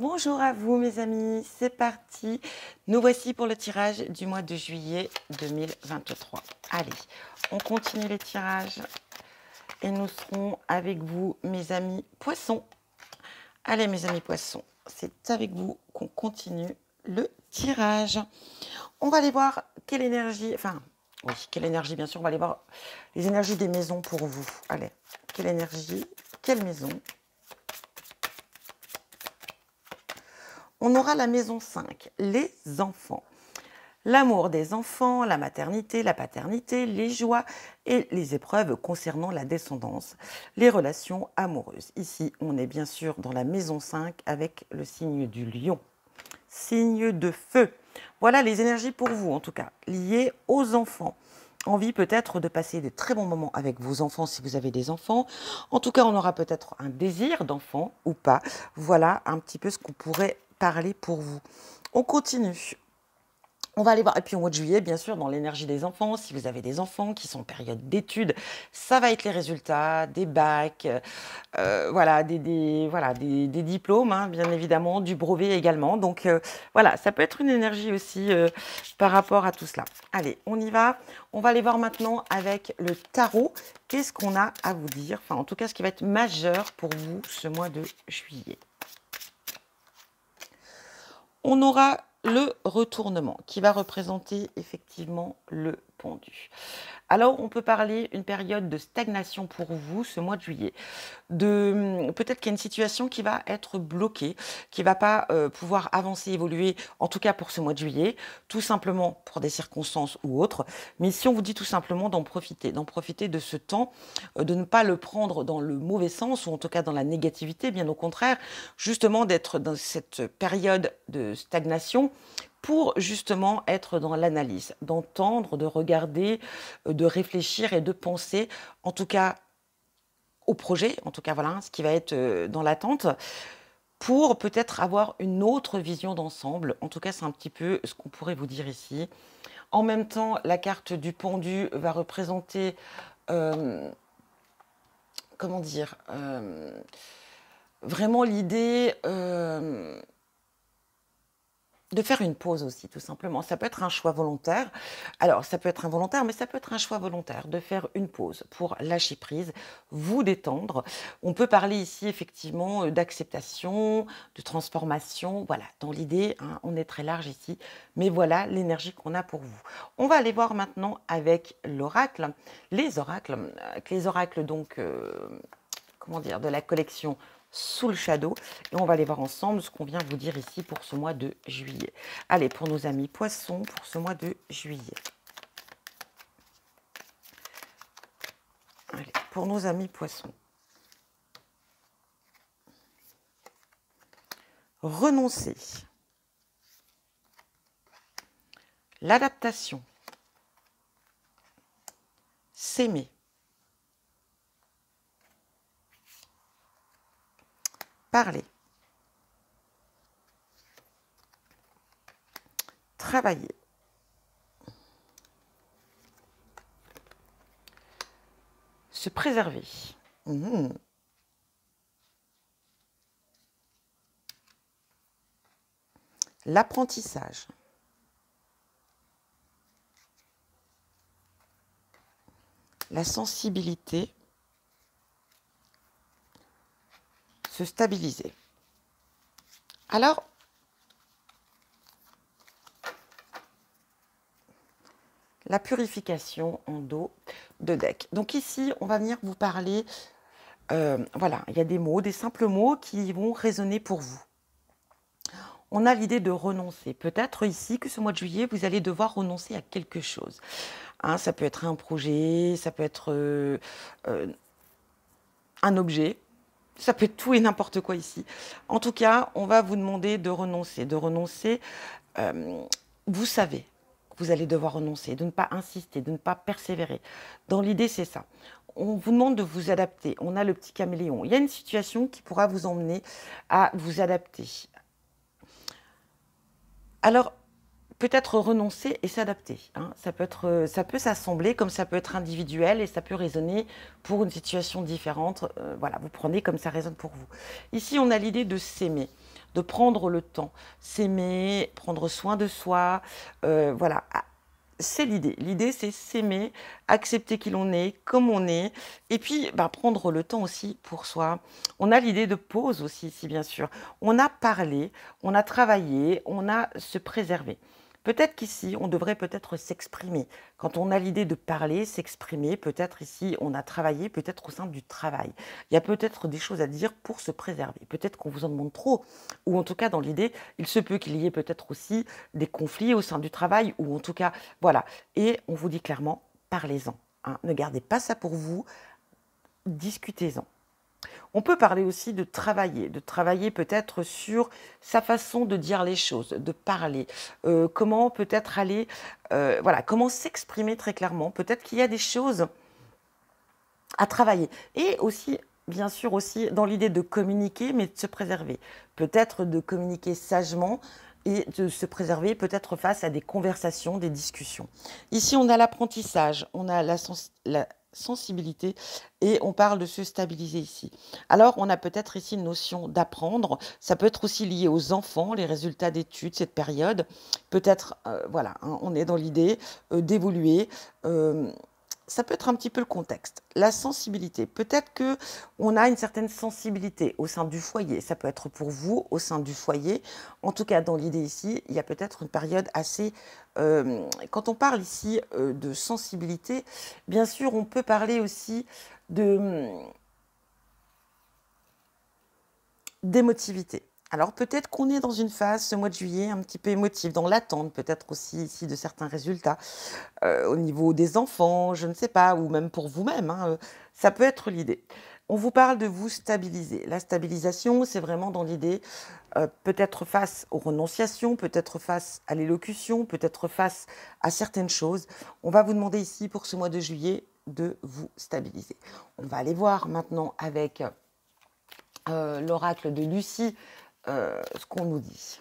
Bonjour à vous mes amis, c'est parti. Nous voici pour le tirage du mois de juillet 2023. Allez, on continue les tirages et nous serons avec vous mes amis poissons. Allez mes amis poissons, c'est avec vous qu'on continue le tirage. On va aller voir quelle énergie, enfin oui, quelle énergie bien sûr, on va aller voir les énergies des maisons pour vous. Allez, quelle énergie, quelle maison on aura la maison 5, les enfants. L'amour des enfants, la maternité, la paternité, les joies et les épreuves concernant la descendance, les relations amoureuses. Ici, on est bien sûr dans la maison 5 avec le signe du lion. Signe de feu. Voilà les énergies pour vous, en tout cas, liées aux enfants envie peut-être de passer de très bons moments avec vos enfants si vous avez des enfants. En tout cas, on aura peut-être un désir d'enfant ou pas. Voilà un petit peu ce qu'on pourrait parler pour vous. On continue. On va aller voir, et puis au mois de juillet, bien sûr, dans l'énergie des enfants, si vous avez des enfants qui sont en période d'études, ça va être les résultats, des bacs, euh, voilà, des, diplômes, hein, bien évidemment, du brevet également. Donc euh, voilà, ça peut être une énergie aussi euh, par rapport à tout cela. Allez, on y va. On va aller voir maintenant avec le tarot. Qu'est-ce qu'on a à vous dire? Enfin, en tout cas, ce qui va être majeur pour vous ce mois de juillet on aura le retournement qui va représenter effectivement le Alors, on peut parler une période de stagnation pour vous ce mois de juillet. De peut-être qu'il y a une situation qui va être bloquée, qui va pas euh, pouvoir avancer, évoluer, en tout cas pour ce mois de juillet, tout simplement pour des circonstances ou autres. Mais si on vous dit tout simplement d'en profiter, d'en profiter de ce temps, euh, de ne pas le prendre dans le mauvais sens ou en tout cas dans la négativité, bien au contraire, justement d'être dans cette période de stagnation pour justement être dans l'analyse, d'entendre, de regarder, euh, de réfléchir et de penser, en tout cas au projet, en tout cas voilà, ce qui va être euh, dans l'attente, pour peut-être avoir une autre vision d'ensemble. En tout cas, c'est un petit peu ce qu'on pourrait vous dire ici. En même temps, la carte du pendu va représenter, euh, comment dire, vraiment l'idée de faire une pause aussi, tout simplement. Ça peut être un choix volontaire. Alors, ça peut être involontaire, mais ça peut être un choix volontaire de faire une pause pour lâcher prise, vous détendre. On peut parler ici effectivement d'acceptation, de transformation. Voilà, dans l'idée, hein, on est très large ici, mais voilà l'énergie qu'on a pour vous. On va aller voir maintenant avec l'oracle, les oracles, les oracles donc, euh, comment dire, de la collection sous le shadow. Et on va aller voir ensemble ce qu'on vient vous dire ici pour ce mois de juillet. Allez, pour nos amis poissons, pour ce mois de juillet. Allez, pour nos amis poissons. Renoncer. L'adaptation. S'aimer. Parler. Travailler. Se préserver. Mmh. L'apprentissage. La sensibilité se stabiliser. Alors, la purification en dos de deck. Donc ici, on va venir vous parler, euh, voilà, il y a des mots, des simples mots qui vont résonner pour vous. On a l'idée de renoncer. Peut-être ici que ce mois de juillet, vous allez devoir renoncer à quelque chose. Hein, ça peut être un projet, ça peut être euh, euh, un objet, ça peut être tout et n'importe quoi ici. En tout cas, on va vous demander de renoncer. De renoncer, euh, vous savez, vous allez devoir renoncer, de ne pas insister, de ne pas persévérer. Dans l'idée, c'est ça. On vous demande de vous adapter. On a le petit caméléon. Il y a une situation qui pourra vous emmener à vous adapter. Alors, peut-être renoncer et s'adapter. Hein. Ça peut être, euh, ça peut s'assembler comme ça peut être individuel et ça peut résonner pour une situation différente. Euh, voilà, vous prenez comme ça résonne pour vous. Ici, on a l'idée de s'aimer, de prendre le temps, s'aimer, prendre soin de soi, euh, voilà. Ah, c'est l'idée. L'idée, c'est s'aimer, accepter qui l'on est, comme on est, et puis bah, prendre le temps aussi pour soi. On a l'idée de pause aussi, si bien sûr. On a parlé, on a travaillé, on a se préservé. Peut-être qu'ici, on devrait peut-être s'exprimer. Quand on a l'idée de parler, s'exprimer, peut-être ici, on a travaillé, peut-être au sein du travail. Il y a peut-être des choses à dire pour se préserver. Peut-être qu'on vous en demande trop. Ou en tout cas, dans l'idée, il se peut qu'il y ait peut-être aussi des conflits au sein du travail, ou en tout cas, voilà. Et on vous dit clairement, parlez-en. Hein. Ne gardez pas ça pour vous, discutez-en. On peut parler aussi de travailler, de travailler peut-être sur sa façon de dire les choses, de parler, euh, comment peut-être aller, euh, voilà, comment s'exprimer très clairement. Peut-être qu'il y a des choses à travailler. Et aussi, bien sûr, aussi dans l'idée de communiquer, mais de se préserver. Peut-être de communiquer sagement et de se préserver peut-être face à des conversations, des discussions. Ici, on a l'apprentissage, on a la, la sensibilité et on parle de se stabiliser ici. Alors, on a peut-être ici une notion d'apprendre. Ça peut être aussi lié aux enfants, les résultats d'études, cette période. Peut-être, euh, voilà, hein, on est dans l'idée euh, d'évoluer. Euh, ça peut être un petit peu le contexte. La sensibilité. Peut-être que on a une certaine sensibilité au sein du foyer. Ça peut être pour vous au sein du foyer. En tout cas, dans l'idée ici, il y a peut-être une période assez. Euh, quand on parle ici euh, de sensibilité, bien sûr, on peut parler aussi de d'émotivité. Alors peut-être qu'on est dans une phase ce mois de juillet un petit peu émotive, dans l'attente peut-être aussi ici de certains résultats euh, au niveau des enfants, je ne sais pas, ou même pour vous-même. Hein, euh, ça peut être l'idée. On vous parle de vous stabiliser. La stabilisation, c'est vraiment dans l'idée, euh, peut-être face aux renonciations, peut-être face à l'élocution, peut-être face à certaines choses. On va vous demander ici pour ce mois de juillet de vous stabiliser. On va aller voir maintenant avec l'oracle de Lucie euh, ce qu'on nous dit.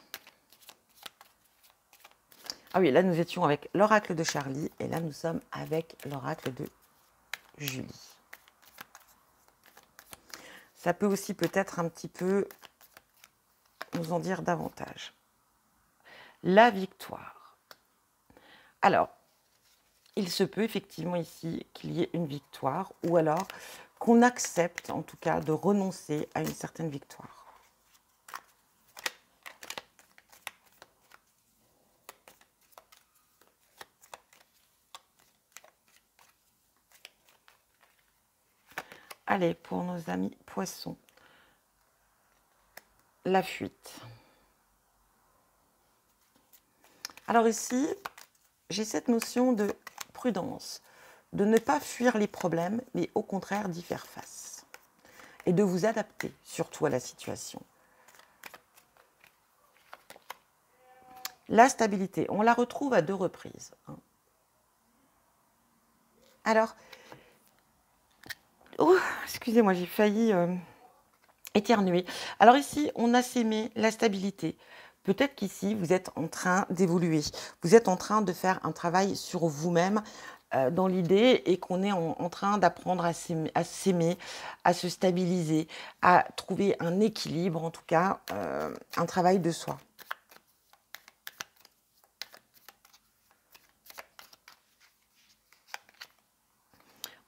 Ah oui, là nous étions avec l'oracle de Charlie et là nous sommes avec l'oracle de Julie. Ça peut aussi peut-être un petit peu nous en dire davantage. La victoire. Alors, il se peut effectivement ici qu'il y ait une victoire ou alors qu'on accepte en tout cas de renoncer à une certaine victoire. Allez, pour nos amis poissons, la fuite. Alors ici, j'ai cette notion de prudence, de ne pas fuir les problèmes, mais au contraire d'y faire face. Et de vous adapter surtout à la situation. La stabilité, on la retrouve à deux reprises. Hein. Alors, Oh, excusez-moi, j'ai failli euh, éternuer. Alors ici, on a sémé la stabilité. Peut-être qu'ici, vous êtes en train d'évoluer. Vous êtes en train de faire un travail sur vous-même euh, dans l'idée et qu'on est en, train d'apprendre à s'aimer, à, se stabiliser, à trouver un équilibre, en tout cas, euh, un travail de soi.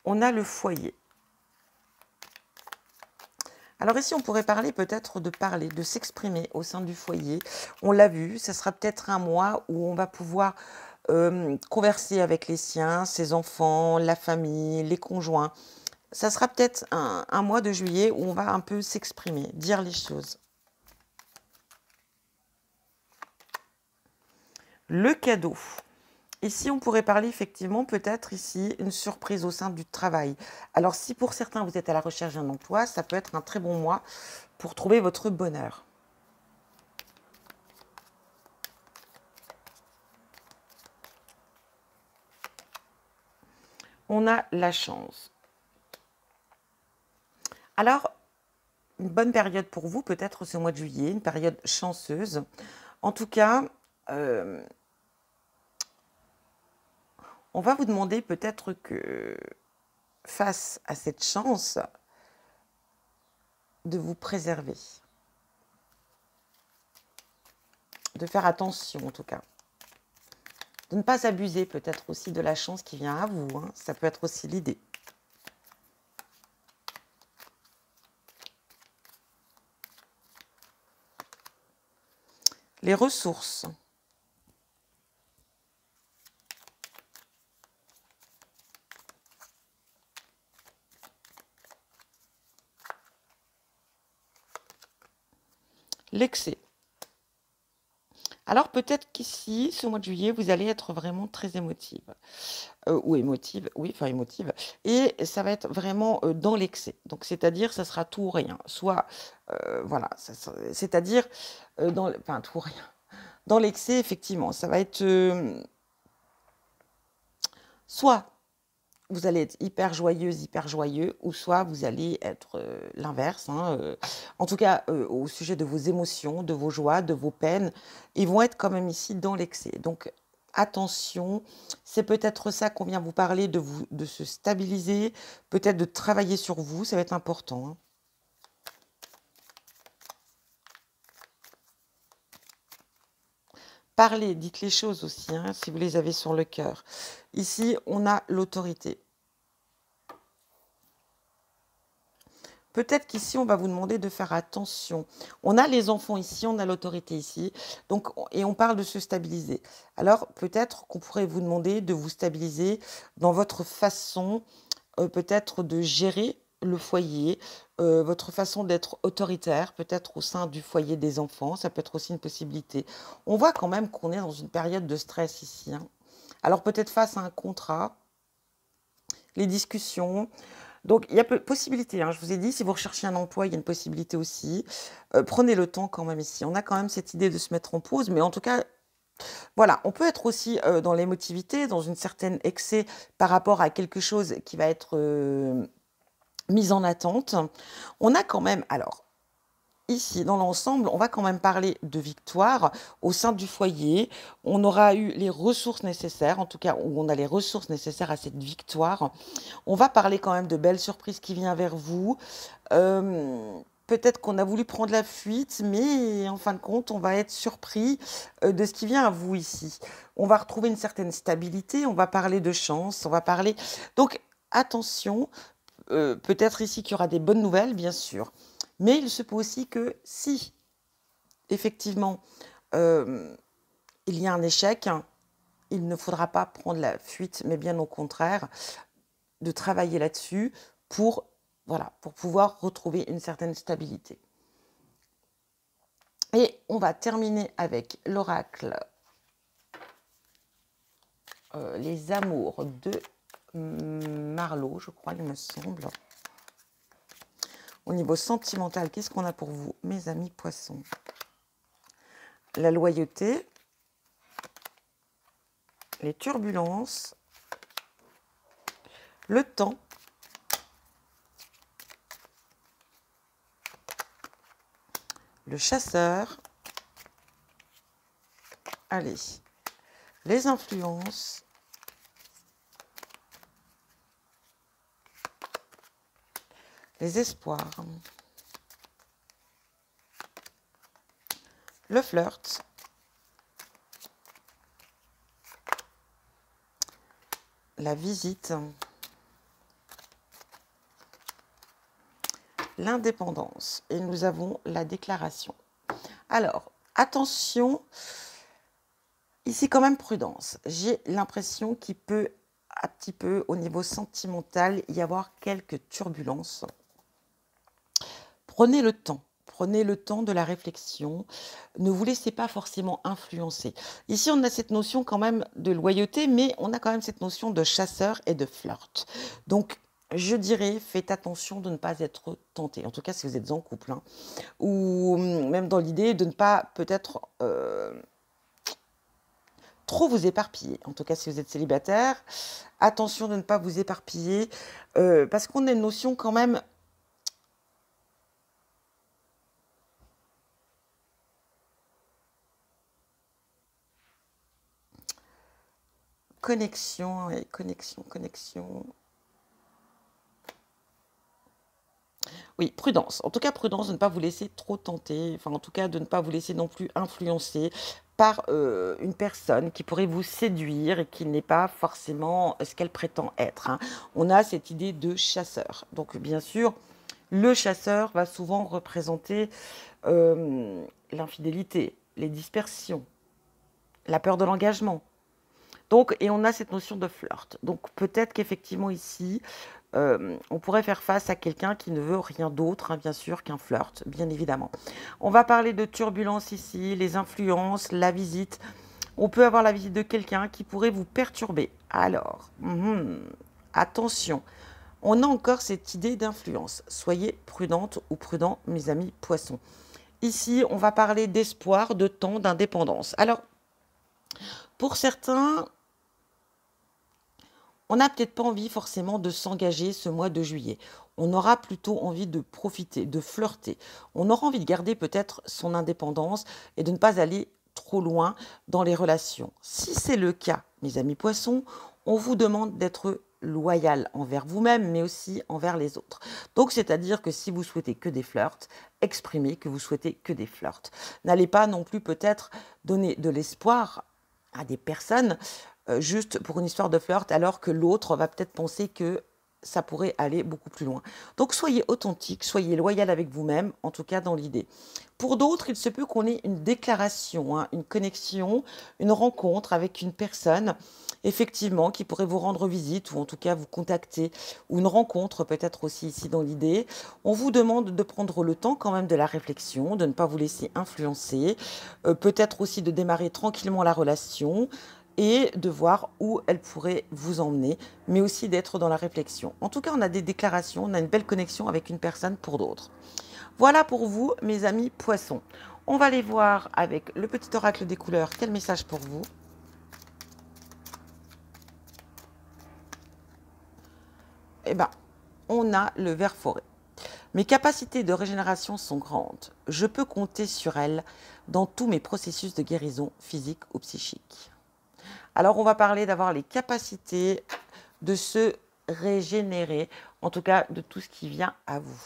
On a le foyer. Alors ici, on pourrait parler peut-être de parler, de s'exprimer au sein du foyer. On l'a vu, ce sera peut-être un mois où on va pouvoir euh, converser avec les siens, ses enfants, la famille, les conjoints. Ça sera peut-être un mois de juillet où on va un peu s'exprimer, dire les choses. Le cadeau. Ici, on pourrait parler effectivement peut-être ici une surprise au sein du travail. Alors si pour certains vous êtes à la recherche d'un emploi, ça peut être un très bon mois pour trouver votre bonheur. On a la chance. Alors, une bonne période pour vous, peut-être ce mois de juillet, une période chanceuse. En tout cas, euh, on va vous demander peut-être que face à cette chance de vous préserver. de faire attention en tout cas. De ne pas abuser peut-être aussi de la chance qui vient à vous. Hein. Ça peut être aussi l'idée. Les ressources. L'excès. Alors peut-être qu'ici, ce mois de juillet, vous allez être vraiment très émotive. Euh, ou émotive, oui, enfin émotive. Et ça va être vraiment euh, dans l'excès. Donc c'est-à-dire, ça sera tout ou rien. Soit, euh, voilà, c'est-à-dire, dans, enfin tout ou rien. Dans l'excès, effectivement, ça va être soit vous allez être hyper joyeuse, hyper joyeux, ou soit vous allez être euh, l'inverse. Hein, euh. en tout cas, euh, au sujet de vos émotions, de vos joies, de vos peines, ils vont être quand même ici dans l'excès. Donc, attention, c'est peut-être ça qu'on vient vous parler, de, vous, de se stabiliser, peut-être de travailler sur vous, ça va être important. Hein. Parlez, dites les choses aussi, hein, si vous les avez sur le cœur. Ici, on a l'autorité. Peut-être qu'ici, on va vous demander de faire attention. On a les enfants ici, on a l'autorité ici, donc, et on parle de se stabiliser. Alors, peut-être qu'on pourrait vous demander de vous stabiliser dans votre façon, euh, peut-être de gérer le foyer, euh, votre façon d'être autoritaire, peut-être au sein du foyer des enfants, ça peut être aussi une possibilité. On voit quand même qu'on est dans une période de stress ici. Hein. Alors peut-être face à un contrat, les discussions. Donc il y a possibilité, hein. je vous ai dit, si vous recherchez un emploi, il y a une possibilité aussi. Euh, prenez le temps quand même ici. On a quand même cette idée de se mettre en pause, mais en tout cas, voilà, on peut être aussi euh, dans l'émotivité, dans une certaine excès par rapport à quelque chose qui va être mise en attente. On a quand même, alors, ici, dans l'ensemble, on va quand même parler de victoire au sein du foyer. On aura eu les ressources nécessaires, en tout cas, on a les ressources nécessaires à cette victoire. On va parler quand même de belles surprises qui viennent vers vous. Euh, peut-être qu'on a voulu prendre la fuite, mais en fin de compte, on va être surpris euh, de ce qui vient à vous ici. On va retrouver une certaine stabilité, on va parler de chance, on va parler... Donc, attention, euh, peut-être ici qu'il y aura des bonnes nouvelles, bien sûr. Mais il se peut aussi que si, effectivement, euh, il y a un échec, il ne faudra pas prendre la fuite, mais bien au contraire, de travailler là-dessus pour, voilà, pour pouvoir retrouver une certaine stabilité. Et on va terminer avec l'oracle euh, Les amours de Marlowe, je crois, il me semble. Au niveau sentimental, qu'est-ce qu'on a pour vous, mes amis poissons? La loyauté, les turbulences, le temps, le chasseur, allez, les influences, les espoirs, le flirt, la visite, l'indépendance et nous avons la déclaration. Alors, attention, ici quand même prudence. J'ai l'impression qu'il peut un petit peu au niveau sentimental y avoir quelques turbulences. Prenez le temps. Prenez le temps de la réflexion. Ne vous laissez pas forcément influencer. Ici, on a cette notion quand même de loyauté, mais on a quand même cette notion de chasseur et de flirt. Donc, je dirais, faites attention de ne pas être tenté. En tout cas, si vous êtes en couple. Hein. ou même dans l'idée de ne pas peut-être... Euh, trop vous éparpiller. En tout cas, si vous êtes célibataire, attention de ne pas vous éparpiller, euh, parce qu'on a une notion quand même connexion, et connexion, connexion. Oui, prudence. En tout cas, prudence de ne pas vous laisser trop tenter, enfin en tout cas de ne pas vous laisser non plus influencer par euh, une personne qui pourrait vous séduire et qui n'est pas forcément ce qu'elle prétend être. hein. On a cette idée de chasseur. Donc bien sûr, le chasseur va souvent représenter euh, l'infidélité, les dispersions, la peur de l'engagement. Donc, et on a cette notion de flirt. Donc peut-être qu'effectivement ici, euh, on pourrait faire face à quelqu'un qui ne veut rien d'autre, hein, bien sûr, qu'un flirt, bien évidemment. On va parler de turbulence ici, les influences, la visite. On peut avoir la visite de quelqu'un qui pourrait vous perturber. Alors, mhm, attention, on a encore cette idée d'influence. Soyez prudente ou prudent, mes amis poissons. Ici, on va parler d'espoir, de temps, d'indépendance. Alors, pour certains, on n'a peut-être pas envie forcément de s'engager ce mois de juillet. On aura plutôt envie de profiter, de flirter. On aura envie de garder peut-être son indépendance et de ne pas aller trop loin dans les relations. Si c'est le cas, mes amis poissons, on vous demande d'être loyal envers vous-même, mais aussi envers les autres. Donc, c'est-à-dire que si vous souhaitez que des flirts, exprimez que vous souhaitez que des flirts. N'allez pas non plus peut-être donner de l'espoir à des personnes euh, juste pour une histoire de flirt, alors que l'autre va peut-être penser que ça pourrait aller beaucoup plus loin. Donc soyez authentique, soyez loyal avec vous-même, en tout cas dans l'idée. Pour d'autres, il se peut qu'on ait une déclaration, hein, une connexion, une rencontre avec une personne, effectivement, qui pourrait vous rendre visite ou en tout cas vous contacter, ou une rencontre peut-être aussi ici dans l'idée. On vous demande de prendre le temps quand même de la réflexion, de ne pas vous laisser influencer, euh, peut-être aussi de démarrer tranquillement la relation, et de voir où elle pourrait vous emmener, mais aussi d'être dans la réflexion. En tout cas, on a des déclarations, on a une belle connexion avec une personne pour d'autres. Voilà pour vous, mes amis poissons. On va aller voir avec le petit oracle des couleurs quel message pour vous. Eh bien, on a le ver forêt. Mes capacités de régénération sont grandes. Je peux compter sur elles dans tous mes processus de guérison physique ou psychique. Alors, on va parler d'avoir les capacités de se régénérer, en tout cas de tout ce qui vient à vous.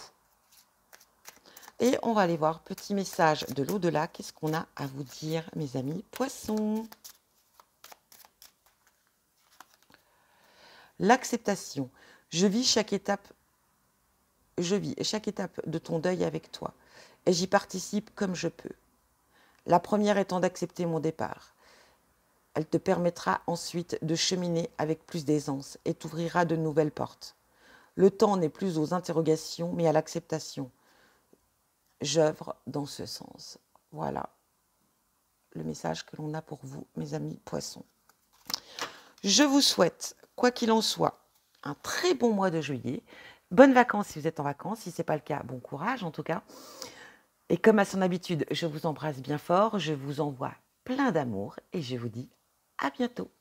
Et on va aller voir, petit message de l'au-delà, qu'est-ce qu'on a à vous dire, mes amis poissons? L'acceptation. Je vis chaque étape, je vis chaque étape de ton deuil avec toi, et j'y participe comme je peux. La première étant d'accepter mon départ. Elle te permettra ensuite de cheminer avec plus d'aisance et t'ouvrira de nouvelles portes. Le temps n'est plus aux interrogations, mais à l'acceptation. J'œuvre dans ce sens. Voilà le message que l'on a pour vous, mes amis poissons. Je vous souhaite, quoi qu'il en soit, un très bon mois de juillet. Bonnes vacances si vous êtes en vacances. Si ce n'est pas le cas, bon courage en tout cas. Et comme à son habitude, je vous embrasse bien fort. Je vous envoie plein d'amour et je vous dis à bientôt.